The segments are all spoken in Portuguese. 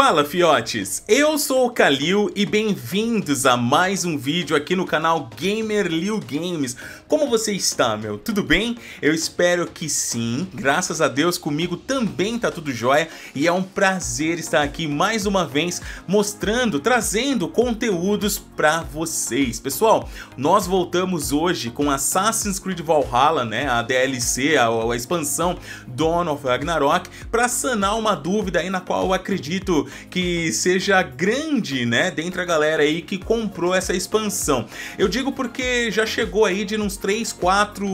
Fala fiotes, eu sou o Kalil e bem-vindos a mais um vídeo aqui no canal Gamer Liu Games. Como você está, meu? Tudo bem? Eu espero que sim, graças a Deus comigo também tá tudo jóia e é um prazer estar aqui mais uma vez mostrando, trazendo conteúdos pra vocês. Pessoal, nós voltamos hoje com Assassin's Creed Valhalla, né, a DLC, a, a expansão Dawn of Ragnarok, pra sanar uma dúvida aí na qual eu acredito que seja grande, né, dentre a galera aí que comprou essa expansão. Eu digo porque já chegou aí de uns 3, 4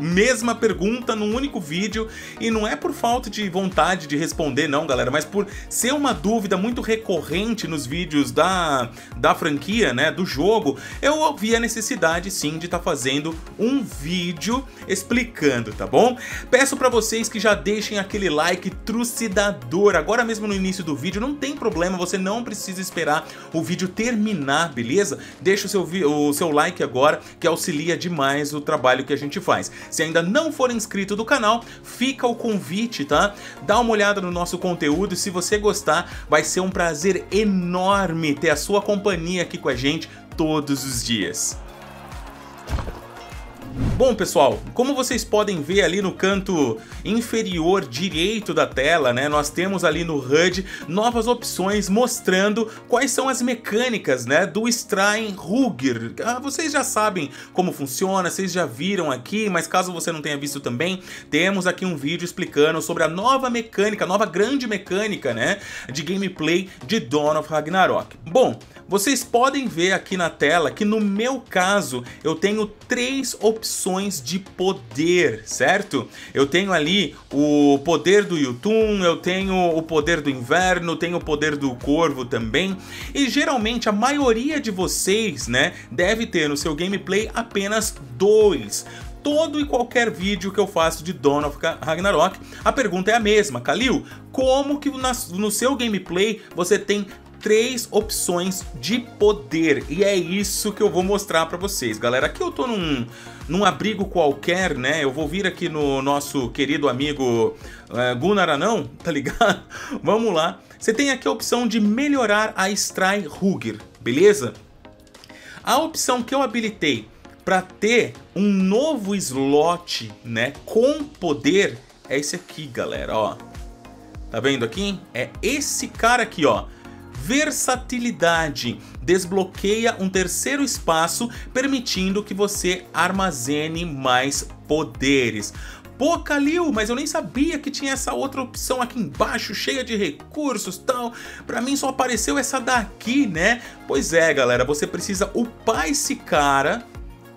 mesma pergunta num único vídeo e não é por falta de vontade de responder não, galera, mas por ser uma dúvida muito recorrente nos vídeos da, da franquia, né, do jogo, eu vi a necessidade sim de estar tá fazendo um vídeo explicando, tá bom? Peço para vocês que já deixem aquele like trucidador agora mesmo no início do vídeo, não tem problema, você não precisa esperar o vídeo terminar, beleza? Deixa o seu, o seu like agora, que auxilia demais o trabalho que a gente faz. Se ainda não for inscrito do canal, fica o convite, tá? Dá uma olhada no nosso conteúdo e se você gostar, vai ser um prazer enorme ter a sua companhia aqui com a gente todos os dias. Bom pessoal, como vocês podem ver ali no canto inferior direito da tela, né, nós temos ali no HUD novas opções mostrando quais são as mecânicas né, do Strain Ruger. Ah, vocês já sabem como funciona, vocês já viram aqui, mas caso você não tenha visto também, temos aqui um vídeo explicando sobre a nova mecânica, a nova grande mecânica né, de gameplay de Dawn of Ragnarok. Bom, vocês podem ver aqui na tela que no meu caso eu tenho três opções de poder, certo? Eu tenho ali o poder do Yutun, eu tenho o poder do inverno, tenho o poder do corvo também. E geralmente a maioria de vocês, né, deve ter no seu gameplay apenas dois todo e qualquer vídeo que eu faço de Dawn of Ragnarok, a pergunta é a mesma, Kalil, como que no seu gameplay você tem três opções de poder. E é isso que eu vou mostrar para vocês, galera. Aqui eu tô num, num abrigo qualquer, né? Eu vou vir aqui no nosso querido amigo uh, Gunnar Anão, tá ligado? Vamos lá. Você tem aqui a opção de melhorar a Stray Ruger, beleza? A opção que eu habilitei para ter um novo slot, né, com poder, é esse aqui, galera, ó. Tá vendo aqui? É esse cara aqui, ó versatilidade. Desbloqueia um terceiro espaço, permitindo que você armazene mais poderes. Pô, Kalil, mas eu nem sabia que tinha essa outra opção aqui embaixo, cheia de recursos tal. Pra mim só apareceu essa daqui, né? Pois é, galera, você precisa upar esse cara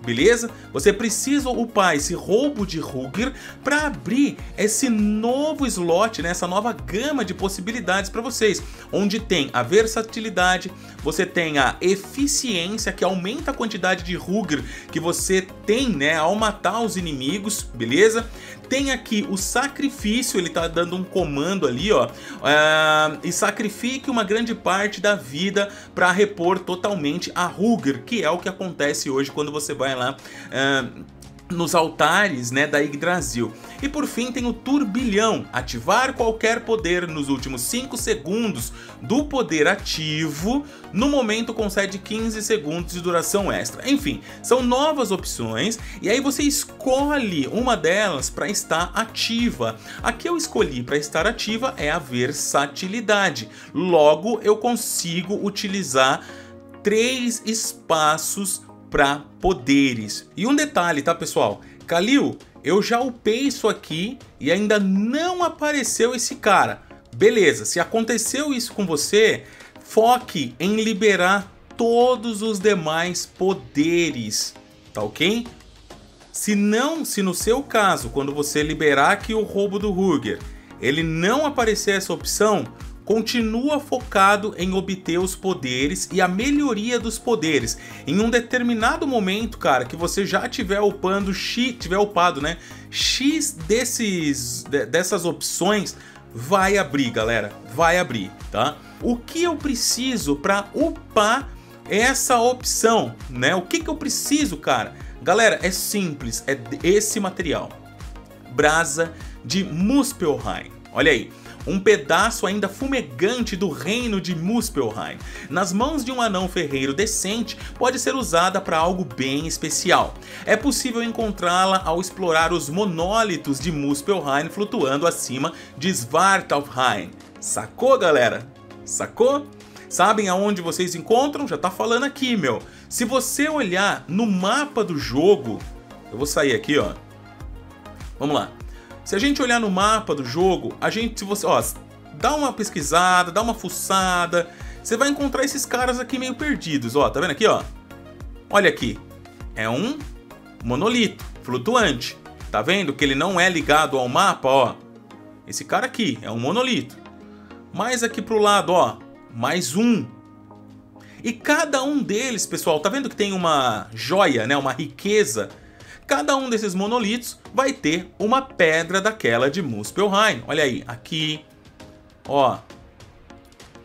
beleza? Você precisa upar esse roubo de Ruger para abrir esse novo slot, né? essa nova gama de possibilidades para vocês, onde tem a versatilidade, você tem a eficiência, que aumenta a quantidade de Ruger que você tem né, ao matar os inimigos, beleza? Tem aqui o sacrifício, ele tá dando um comando ali, ó, uh, e sacrifique uma grande parte da vida para repor totalmente a Ruger, que é o que acontece hoje quando você vai lá... Uh, nos altares né, da Yggdrasil. E por fim tem o turbilhão, ativar qualquer poder nos últimos 5 segundos do poder ativo, no momento concede 15 segundos de duração extra. Enfim, são novas opções e aí você escolhe uma delas para estar ativa. A que eu escolhi para estar ativa é a versatilidade, logo eu consigo utilizar três espaços para poderes. E um detalhe, tá pessoal? Kalil, eu já upei isso aqui e ainda não apareceu esse cara. Beleza, se aconteceu isso com você, foque em liberar todos os demais poderes, tá ok? Se não, se no seu caso, quando você liberar aqui o roubo do Ruger, ele não aparecer essa opção, continua focado em obter os poderes e a melhoria dos poderes. Em um determinado momento, cara, que você já tiver upando X, tiver upado, né? X desses dessas opções vai abrir, galera, vai abrir, tá? O que eu preciso para upar essa opção, né? O que que eu preciso, cara? Galera, é simples, é esse material. Brasa de Muspelheim. Olha aí, um pedaço ainda fumegante do reino de Muspelheim, nas mãos de um anão ferreiro decente, pode ser usada para algo bem especial. É possível encontrá-la ao explorar os monólitos de Muspelheim flutuando acima de Svartalfheim. Sacou, galera? Sacou? Sabem aonde vocês encontram? Já tá falando aqui, meu. Se você olhar no mapa do jogo, eu vou sair aqui, ó. Vamos lá. Se a gente olhar no mapa do jogo, a gente, se você, ó, dá uma pesquisada, dá uma fuçada, você vai encontrar esses caras aqui meio perdidos, ó, tá vendo aqui, ó? Olha aqui, é um monolito flutuante, tá vendo que ele não é ligado ao mapa, ó? Esse cara aqui é um monolito. Mais aqui pro lado, ó, mais um. E cada um deles, pessoal, tá vendo que tem uma joia, né, uma riqueza Cada um desses monolitos vai ter uma pedra daquela de Muspelheim. Olha aí, aqui, ó,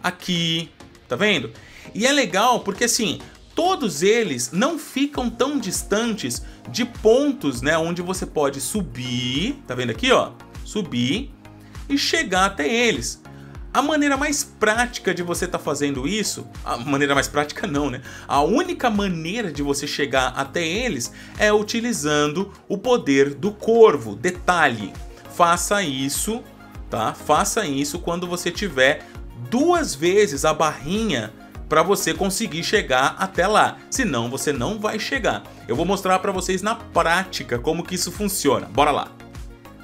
aqui, tá vendo? E é legal porque assim, todos eles não ficam tão distantes de pontos, né, onde você pode subir, tá vendo aqui, ó, subir e chegar até eles. A maneira mais prática de você estar tá fazendo isso, a maneira mais prática não, né? A única maneira de você chegar até eles é utilizando o poder do corvo. Detalhe, faça isso, tá? Faça isso quando você tiver duas vezes a barrinha para você conseguir chegar até lá. Senão você não vai chegar. Eu vou mostrar para vocês na prática como que isso funciona. Bora lá.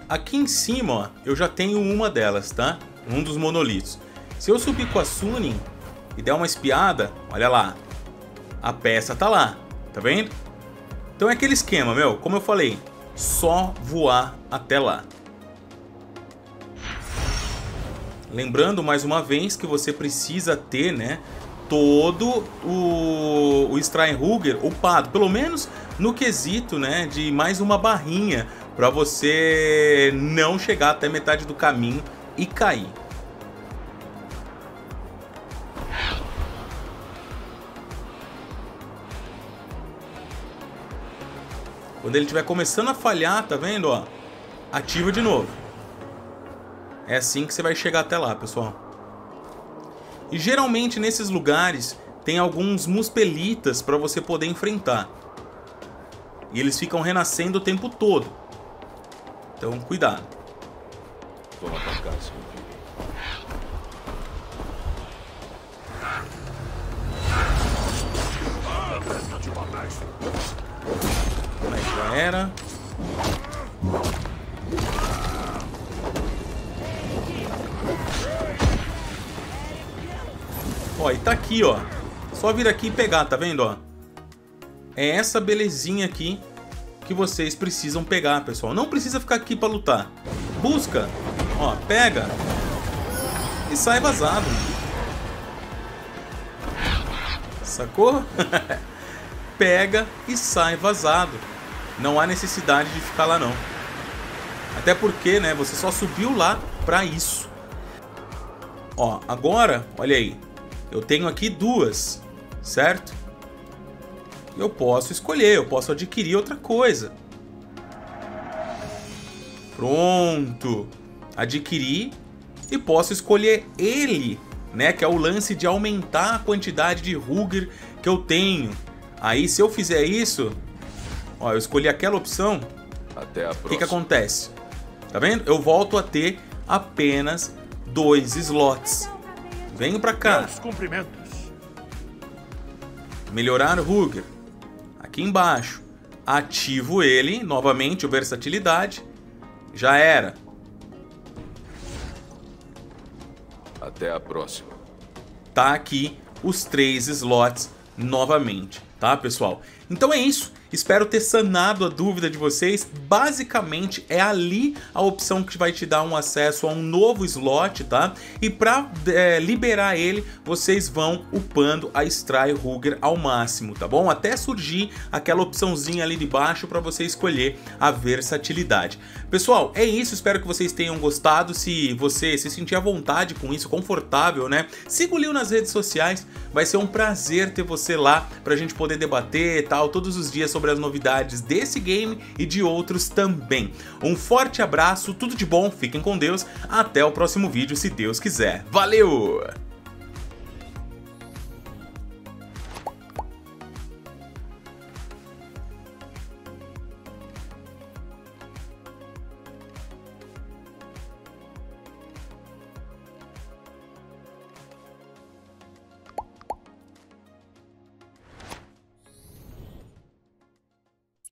Aqui em cima, ó, eu já tenho uma delas, tá? Um dos monolitos. Se eu subir com a Sunin e der uma espiada, olha lá, a peça tá lá, tá vendo? Então é aquele esquema, meu, como eu falei, só voar até lá. Lembrando mais uma vez que você precisa ter, né, todo o, o Streinruger upado, pelo menos no quesito, né, de mais uma barrinha para você não chegar até metade do caminho e cair. Quando ele estiver começando a falhar, tá vendo, ó? Ativa de novo. É assim que você vai chegar até lá, pessoal. E geralmente nesses lugares tem alguns muspelitas para você poder enfrentar. E eles ficam renascendo o tempo todo. Então, cuidado. Aí já era. Ó, e tá aqui, ó. Só vir aqui e pegar, tá vendo, ó? É essa belezinha aqui que vocês precisam pegar, pessoal. Não precisa ficar aqui pra lutar. Busca Ó, pega e sai vazado. Sacou? pega e sai vazado. Não há necessidade de ficar lá não. Até porque, né, você só subiu lá pra isso. Ó, agora, olha aí. Eu tenho aqui duas, certo? Eu posso escolher, eu posso adquirir outra coisa. Pronto adquirir e posso escolher ele, né? Que é o lance de aumentar a quantidade de Ruger que eu tenho. Aí se eu fizer isso, ó, eu escolhi aquela opção, até a próxima. O que, que acontece? Tá vendo? Eu volto a ter apenas dois slots. Venho pra cá. Melhorar Ruger. Aqui embaixo. Ativo ele, novamente, o versatilidade. Já era. Até a próxima. Tá aqui os três slots novamente, tá, pessoal? Então é isso. Espero ter sanado a dúvida de vocês. Basicamente é ali a opção que vai te dar um acesso a um novo slot, tá? E para é, liberar ele, vocês vão upando a Stry Ruger ao máximo, tá bom? Até surgir aquela opçãozinha ali de baixo para você escolher a versatilidade. Pessoal, é isso. Espero que vocês tenham gostado. Se você se sentir à vontade com isso, confortável, né? Siga o Lil nas redes sociais. Vai ser um prazer ter você lá pra gente poder debater e tal, todos os dias sobre sobre as novidades desse game e de outros também. Um forte abraço, tudo de bom, fiquem com Deus, até o próximo vídeo se Deus quiser. Valeu!